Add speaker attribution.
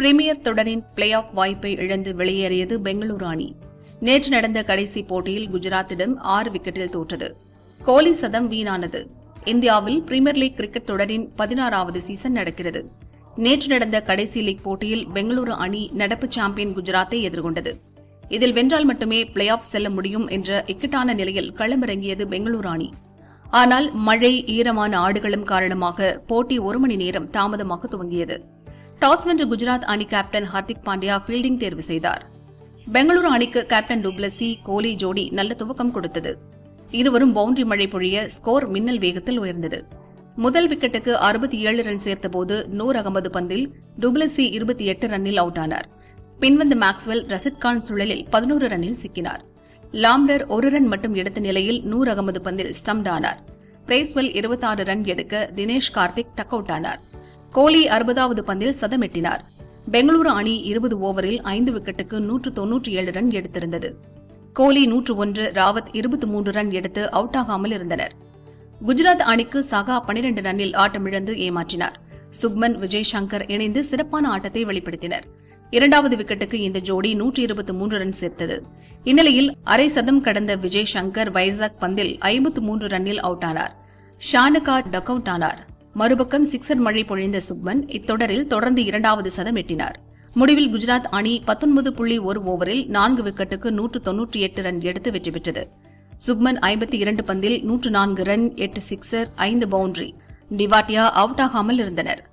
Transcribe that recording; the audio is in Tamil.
Speaker 1: பிரீமியர் தொடரின் பிளே ஆஃப் வாய்ப்பை இழந்து வெளியேறியது பெங்களூரு அணி. நேற்று நடந்த கடைசி போட்டியில் குஜராத்திடம் ஆறு விக்கெட்டில் தோற்றது. கோலி சதம் வீணானது. இந்தியாவில் பிரீமியர் லீக் கிரிக்கெட் தொடரின் பதினாறாவது சீசன் நடக்கிறது. நேற்று நடந்த கடைசி லீக் போட்டியில் பெங்களூரு அணி நடப்பு சாம்பியன் குஜராத்தை எதிர்கொண்டது. இதில் வென்றால் மட்டுமே பிளே ஆஃப் செல்ல முடியும் என்ற இக்கட்டான நிலையில் களமிறங்கியது பெங்களூரு அணி. ஆனால் மழை ஈரமான ஆடுகளும் காரணமாக போட்டி ஒரு மணி நேரம் தாமதமாக துவங்கியது. டாஸ் வென்ற குஜராத் அணி கேப்டன் ஹார்திக் பாண்டியா ஃபீல்டிங் தேர்வு செய்தார். பெங்களூரு அணிக்கு கேப்டன் டுப்ளசி கோலி ஜோடி நல்ல துவக்கம் கொடுத்தது. இருவரும் பவுண்டரி மழை பொழிய ஸ்கோர் மின்னல் வேகத்தில் உயர்ந்தது. முதல் விக்கெட்டுக்கு அறுபத்தி ஏழு ரன் சேர்த்தபோது நூர் அகமது பந்தில் டுப்ளசி இருபத்தி எட்டு ரன்னில் அவுட் ஆனார். பின்வந்த மேக்ஸ்வெல் ரசித் கான் சுழலில் பதினோரு ரன்னில் சிக்கினார். லாம்ரர் ஒரு ரன் மட்டும் எடுத்த நிலையில் நூர் அகமது பந்தில் ஸ்டம்ட் ஆனார். பிரேஸ்வெல் இருபத்தாறு ரன் எடுக்க தினேஷ் கார்த்திக் டக் அவுட் ஆனார். கோலி அறுபதாவது பந்தில் சதமெட்டினார். பெங்களூரு அணி இருபது ஓவரில் ஐந்து விக்கெட்டுக்கு நூற்று தொன்னூற்றி ஏழு ரன் எடுத்திருந்தது. கோலி நூற்று ஒன்று ராவத் இருபத்தி மூன்று ரன் எடுத்து அவுட் ஆகாமல் இருந்தனர். குஜராத் அணிக்கு சகா பனிரெண்டு ரன்னில் ஆட்டமிழந்து ஏமாற்றினார். சுப்மன் விஜய் சங்கர் இணைந்து சிறப்பான ஆட்டத்தை வெளிப்படுத்தினர். இரண்டாவது விக்கெட்டுக்கு இந்த ஜோடி நூற்றி இருபத்தி மூன்று ரன் சேர்த்தது. இந்நிலையில் அரை சதம் கடந்த விஜய் சங்கர் வைசாக் பந்தில் ஐம்பத்து மூன்று ரன்னில் அவுட் ஆனார். ஷானுகா டக் அவுட் ஆனார். மறுபக்கம் சிக்ஸர் மழை பொழிந்த சுப்மன் இத்தொடரில் தொடர்ந்து இரண்டாவது சதம் எட்டினார். முடிவில் குஜராத் அணி பத்தொன்பது புள்ளி ஒரு ஓவரில் நான்கு விக்கெட்டுக்கு நூற்று தொன்னூற்றி எட்டு ரன் எடுத்து வெற்றி பெற்றது. சுப்மன் ஐம்பத்தி இரண்டு பந்தில் நூற்று நான்கு ரன் எட்டு சிக்ஸர் ஐந்து பவுண்டரி. டிவாட்டியா அவுட் ஆகாமல் இருந்தனர்.